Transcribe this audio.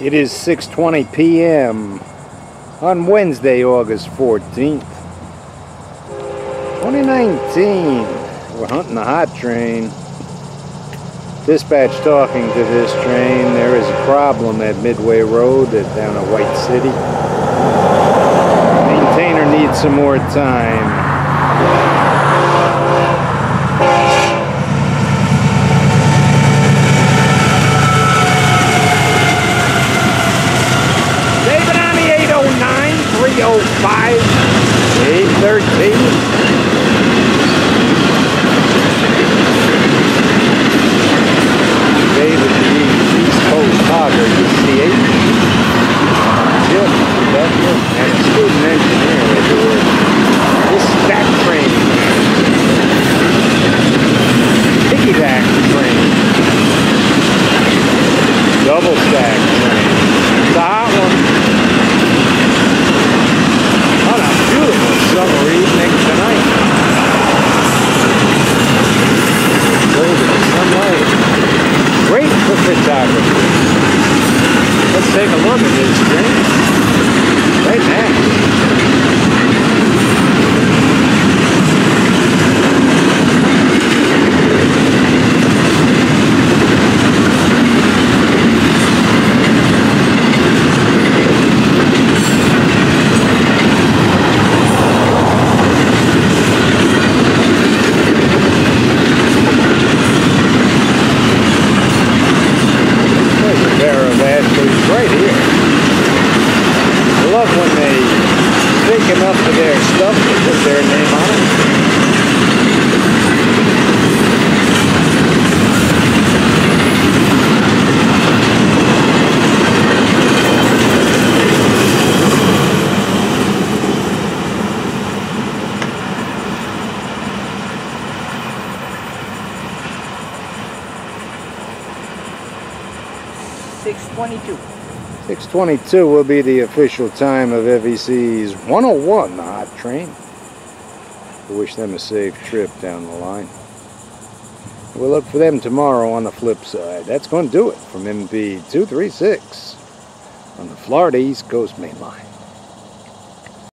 It is 6.20 p.m. on Wednesday, August 14th, 2019. We're hunting the hot train. Dispatch talking to this train. There is a problem at Midway Road down at White City. Maintainer needs some more time. David on the 809 305 813. David Reeves, East Coast Hogger, UCH. Jim, Bethel, and student engineer. This stack train. Piggyback train. Double stack train. It's a hot one. On a beautiful summer evening tonight. Great for photography. Let's take a look at this train. Right. There's a pair of Ashleys right here. I love when they think enough of their stuff to put their name on it. Six twenty-two. 622 will be the official time of FEC's 101, the hot train. We wish them a safe trip down the line. We'll look for them tomorrow on the flip side. That's going to do it from MP 236 on the Florida East Coast Main Line.